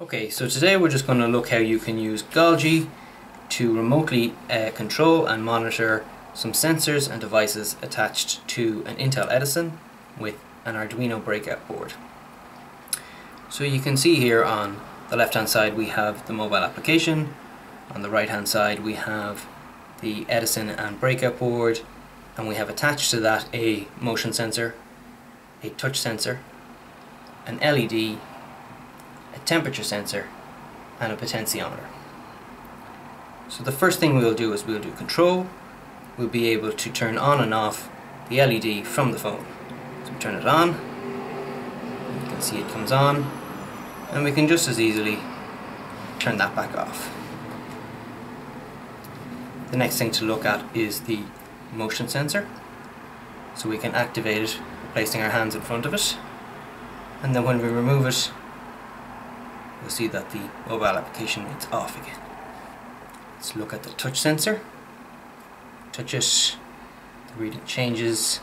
Okay, so today we're just going to look how you can use Golgi to remotely uh, control and monitor some sensors and devices attached to an Intel Edison with an Arduino breakout board. So you can see here on the left hand side we have the mobile application, on the right hand side we have the Edison and breakout board and we have attached to that a motion sensor, a touch sensor, an LED a temperature sensor and a potentiometer. So the first thing we'll do is we'll do control. We'll be able to turn on and off the LED from the phone. So turn it on, you can see it comes on, and we can just as easily turn that back off. The next thing to look at is the motion sensor. So we can activate it placing our hands in front of it, and then when we remove it you'll see that the mobile application is off again. Let's look at the touch sensor. Touch it, the reading changes,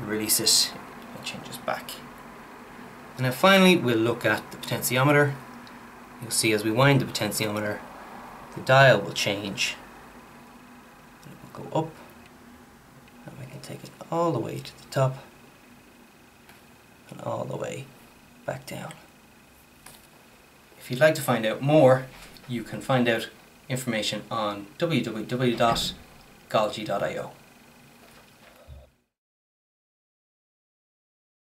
release it, it changes back. And then finally we'll look at the potentiometer. You'll see as we wind the potentiometer, the dial will change. It will go up, and we can take it all the way to the top, and all the way back down. If you'd like to find out more, you can find out information on www.golgi.io.